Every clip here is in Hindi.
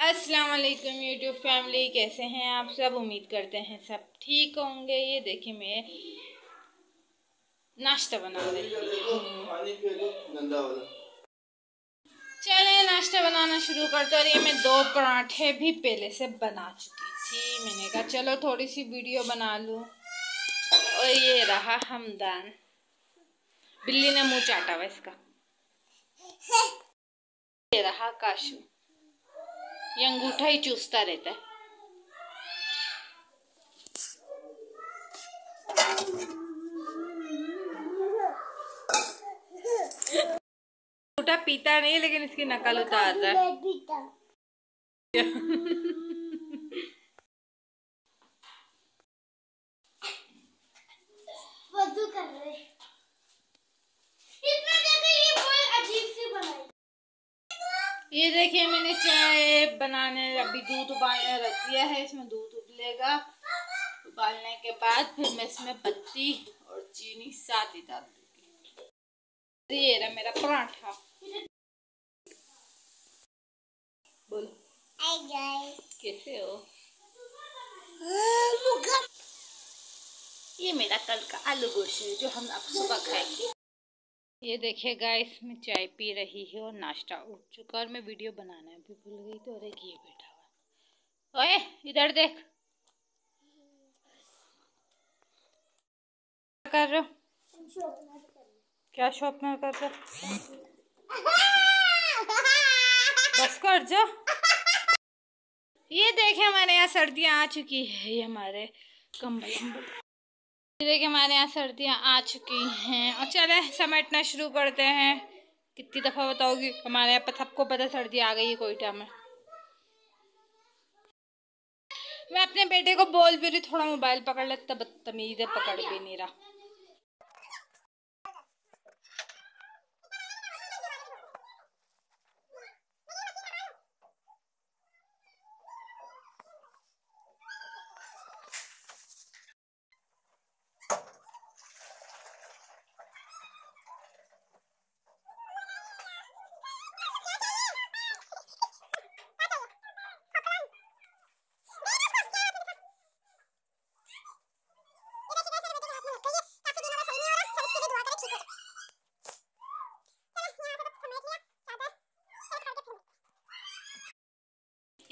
अस्सलाम वालेकुम यूट्यूब फैमिली कैसे हैं आप सब? उम्मीद करते हैं सब ठीक होंगे। ये देखिए मैं नाश्ता बना रही हूँ। चले, नाश्ता बनाना शुरू करते और ये मैं दो पराठे भी पहले से बना चुकी थी। मैंने कहा, चलो थोड़ी सी वीडियो बना लूँ। और ये रहा हमदान। बिल्ली ने मुँह चाटा हुआ इसका। ये रहा काशू। ये अंगूठा ही चूसता रहता है। अंगूठा पीता नहीं लेकिन इसकी नकल उतारता है वज़ू कर रहे इतना देखो ये बहुत अजीब सी बनाई ये देखिए मैंने चाय बनाने अभी दूध उबालने रख दिया है इसमें दूध उबलेगा। उबालने के बाद फिर मैं इसमें पत्ती और चीनी साथ ही डाल दूँगी। ये रहा मेरा पराठा। बोलो। कैसे हो? ये मेरा कल का आलू गोश्त है जो हम अब सुबह खाएँगे। ये देखिए गाइस मैं चाय पी रही है और नाश्ता उठ चुका और मैं वीडियो बनाना भी भूल गई तो एक ये बैठा हुआ ओए, इधर देख। कर रहे क्या शॉप में कर बस कर जा। ये देखे हमारे यहाँ सर्दियाँ आ चुकी है, ये हमारे ये देखिए हमारे यहाँ सर्दियाँ आ चुकी हैं। और चले समेटना शुरू करते हैं। कितनी दफ़ा बताओगी हमारे यहाँ पर सबको पता सर्दी आ गई है कोयटा में। मैं अपने बेटे को बोल भी रही थोड़ा मोबाइल पकड़ लेता बदतमीज है, पकड़ भी नहीं रहा।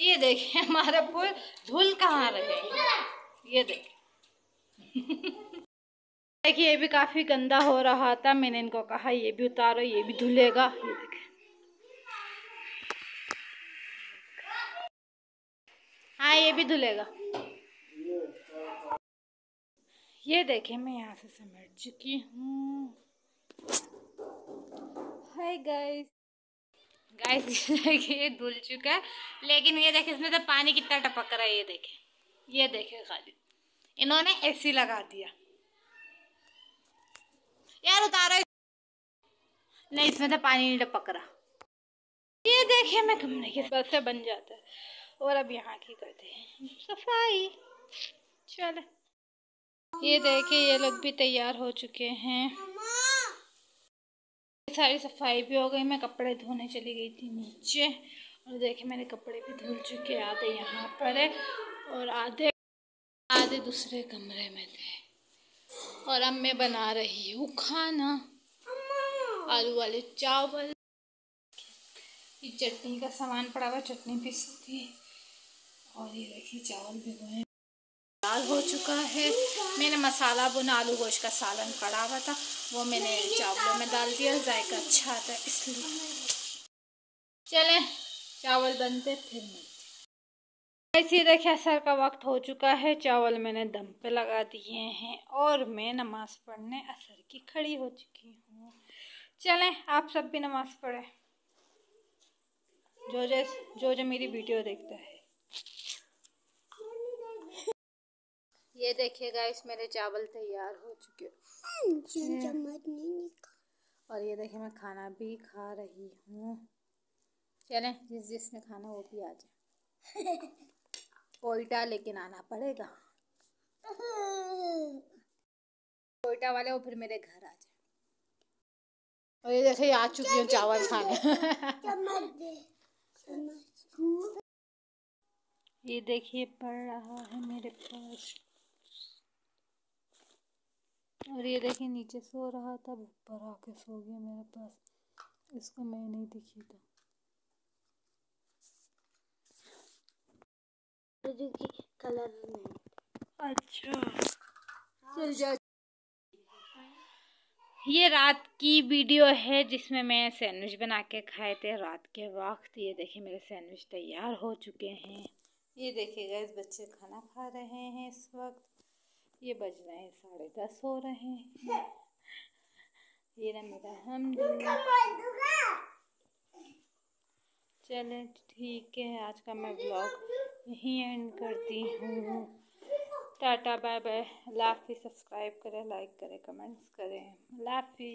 ये देखिए हमारा पुल धुल कहाँ रहे? ये देखिए देखिए, ये भी काफ़ी गंदा हो रहा था, मैंने इनको कहा, ये भी उतारो, ये भी धुलेगा, ये देखिए हाँ ये भी धुलेगा। ये देखिए मैं यहाँ से समेट चुकी हूँ। हाय गाइस गाइस देखिए ये धुल चुका है। लेकिन ये देखिए इसमें तो पानी कितना टपक रहा है, ये देखिए ये देखिए खाली। इन्होंने एसी लगा दिया। यार, उतारो नहीं, इसमें तो पानी नहीं टपक रहा। ये देखिए मैं कमरे के साथ से बन जाता है। और अब यहाँ की करते हैं। सफ़ाई। चले। ये देखिए ये लोग भी तैयार हो चुके हैं। सारी सफ़ाई भी हो गई, मैं कपड़े धोने चली गई थी नीचे। और देखिए मेरे कपड़े भी धुल चुके आधे यहाँ पर है और आधे आधे दूसरे कमरे में थे। और अब मैं बना रही हूँ खाना। आलू वाले चावल। ये चटनी का सामान पड़ा हुआ चटनी पीसती और ये देखिए, चावल भी भिगोए। दाल हो चुका है। मैंने मसाला बुना, आलू गोश्त का सालन पड़ा हुआ था। वो मैंने चावलों में डाल दिया, जायका अच्छा आता है इसलिए। चलें, चावल बनते फिर मिलते। ऐसे देखिए असर का वक्त हो चुका है। चावल मैंने दम पे लगा दिए हैं और मैं नमाज़ पढ़ने असर की खड़ी हो चुकी हूँ। चलें, आप सब भी नमाज़ पढ़ें। जो जो जो जो मेरी वीडियो देखता है। ये देखिए गाइस मेरे चावल तैयार हो चुके और ये देखिए मैं खाना भी खा रही हूँ। चलें जिस जिसने खाना वो भी आ जाए। कोयटा लेकिन आना पड़ेगा। कोयटा वाले वो फिर मेरे घर आ जाए। और ये देखिए आ चुकी हूँ चावल खाने। ये देखिए पड़ रहा है मेरे पास। और ये देखिए नीचे सो रहा था ऊपर आके सो गया मेरे पास। इसको मैं नहीं दिखी था। कलर नहीं। अच्छा। चल जा। ये रात की वीडियो है जिसमें मैं सैंडविच बना के खाए थे। रात के वक्त ये देखिए मेरे सैंडविच तैयार हो चुके हैं। ये देखिए गैस बच्चे खाना खा रहे हैं इस वक्त। ये बज रहे हैं साढ़े दस हो रहे हैं। ये ना मेरा हम चले ठीक है आज का मैं ब्लॉग यहीं एंड करती हूँ। टाटा बाय बाय लाफी सब्सक्राइब करें लाइक करें कमेंट्स करें। लाफी